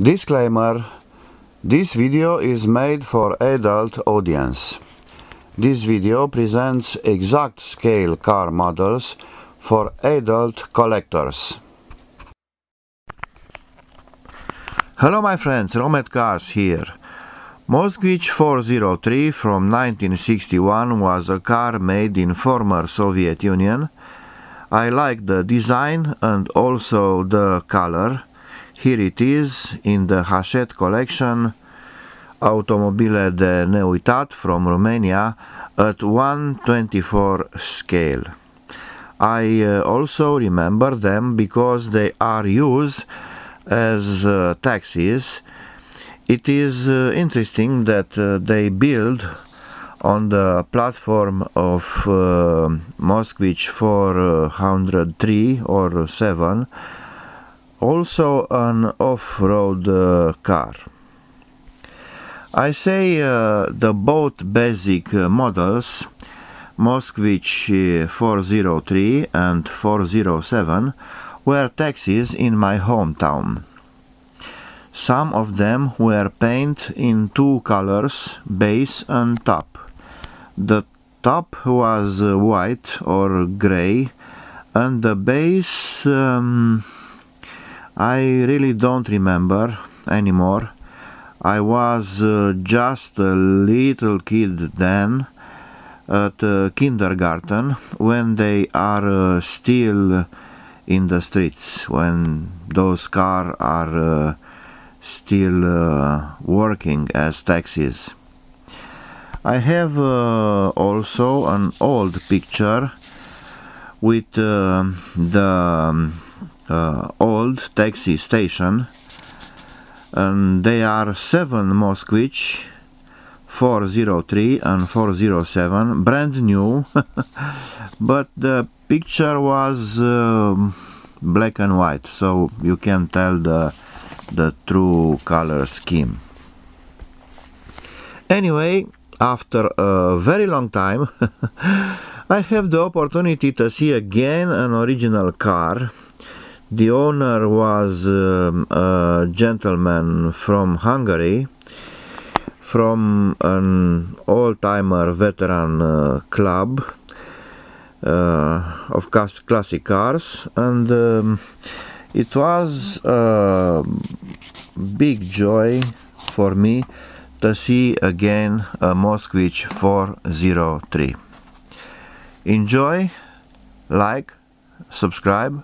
Disclaimer This video is made for adult audience. This video presents exact scale car models for adult collectors. Hello my friends, RoMad Cars here. Moskvich 403 from 1961 was a car made in former Soviet Union. I like the design and also the color here it is in the Hachette collection, Automobile de Neuitat from Romania at 124 scale. I uh, also remember them because they are used as uh, taxis. It is uh, interesting that uh, they build on the platform of uh, Moskvich 403 or 7 also an off-road uh, car. I say uh, the both basic uh, models Moskvich uh, 403 and 407 were taxis in my hometown. Some of them were painted in two colors, base and top. The top was white or gray and the base um, I really don't remember anymore. I was uh, just a little kid then at uh, kindergarten when they are uh, still in the streets, when those cars are uh, still uh, working as taxis. I have uh, also an old picture with the um, uh, old taxi station and they are 7 Moskvich 403 and 407 brand new. But the picture was uh, black and white so you can tell the the true color scheme. Anyway after a very long time I have the opportunity to see again an original car the owner was um, a gentleman from Hungary, from an old-timer veteran uh, club uh, of classic cars, and um, it was a big joy for me to see again a Moskvich 403. Enjoy, like, subscribe